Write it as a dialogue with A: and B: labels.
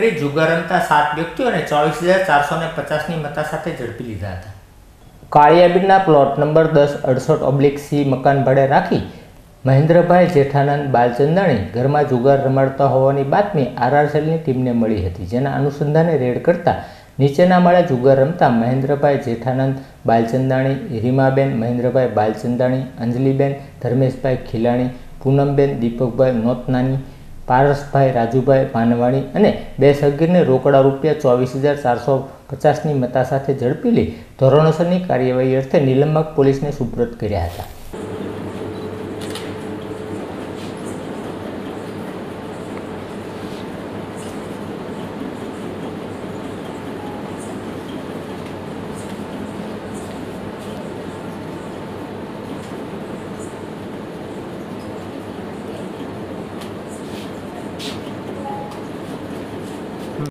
A: કરી જુગાર સાત વ્યક્તિઓ અને ચોવીસ હજાર ચારસો ને પચાસની મતા સાથે ઝડપી લીધા હતા. કાળિયાબીડના પ્લોટ નંબર દસ અડસઠ ઓબ્લિક સી મકાન ભાડે રાખી મહેન્દ્રભાઈ જેઠાનંદ બાલચંદાણી ઘરમાં જુગાર રમાડતા હોવાની બાતમી આરઆરસેલની ટીમને મળી હતી. જેના અનુસંધાને રેડ કરતા નીચેના માળે જુગાર રમતા મહેન્દ્રભાઈ જેઠાનંદ બાલચંદાણી રીમાબેન મહેન્દ્રભાઈ બાલચંદાણી, અંજલિબેન, ધર્મેશભાઈ ખીલાણી, પૂનમબેન, દીપકભાઈ નોતનાની પારસભાઈ, રાજુભાઈ પાનવાણી અને બે સગીરને રોકડા રૂપિયા ચોવીસ હજાર ચારસો પચાસની મતા સાથે ઝડપી લઈ ધોરણસરની કાર્યવાહી અર્થે નિલંબક પોલીસને સુપ્રત કર્યા હતા.